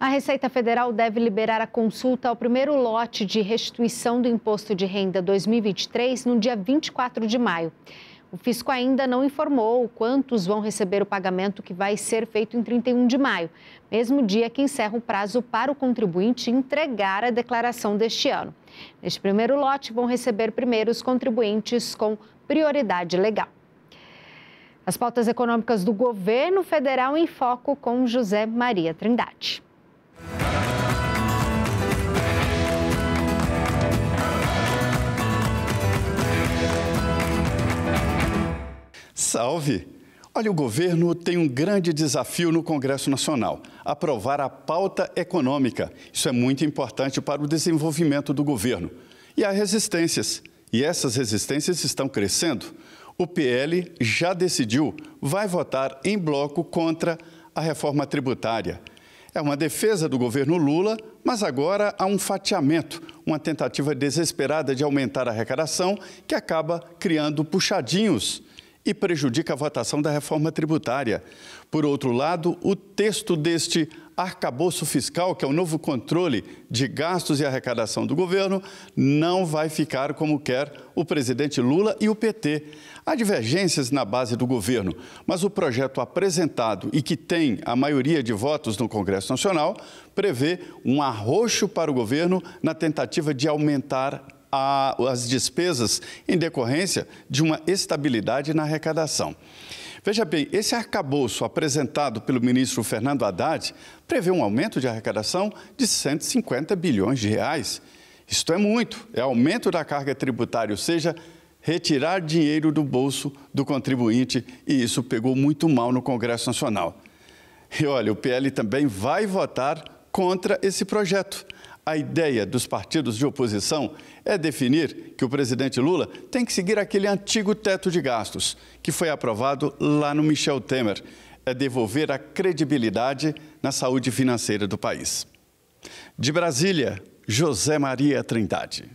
A Receita Federal deve liberar a consulta ao primeiro lote de restituição do Imposto de Renda 2023 no dia 24 de maio. O fisco ainda não informou quantos vão receber o pagamento que vai ser feito em 31 de maio, mesmo dia que encerra o prazo para o contribuinte entregar a declaração deste ano. Neste primeiro lote, vão receber primeiro os contribuintes com prioridade legal. As pautas econômicas do governo federal em foco com José Maria Trindade. Salve! Olha, o governo tem um grande desafio no Congresso Nacional: aprovar a pauta econômica. Isso é muito importante para o desenvolvimento do governo. E há resistências, e essas resistências estão crescendo. O PL já decidiu, vai votar em bloco contra a reforma tributária. É uma defesa do governo Lula, mas agora há um fatiamento, uma tentativa desesperada de aumentar a arrecadação que acaba criando puxadinhos e prejudica a votação da reforma tributária. Por outro lado, o texto deste arcabouço fiscal, que é o novo controle de gastos e arrecadação do governo, não vai ficar como quer o presidente Lula e o PT. Há divergências na base do governo, mas o projeto apresentado e que tem a maioria de votos no Congresso Nacional prevê um arroxo para o governo na tentativa de aumentar a, as despesas em decorrência de uma estabilidade na arrecadação. Veja bem, esse arcabouço apresentado pelo ministro Fernando Haddad prevê um aumento de arrecadação de 150 bilhões de reais. Isto é muito, é aumento da carga tributária, ou seja, retirar dinheiro do bolso do contribuinte, e isso pegou muito mal no Congresso Nacional. E olha, o PL também vai votar contra esse projeto a ideia dos partidos de oposição é definir que o presidente Lula tem que seguir aquele antigo teto de gastos que foi aprovado lá no Michel Temer. É devolver a credibilidade na saúde financeira do país. De Brasília, José Maria Trindade.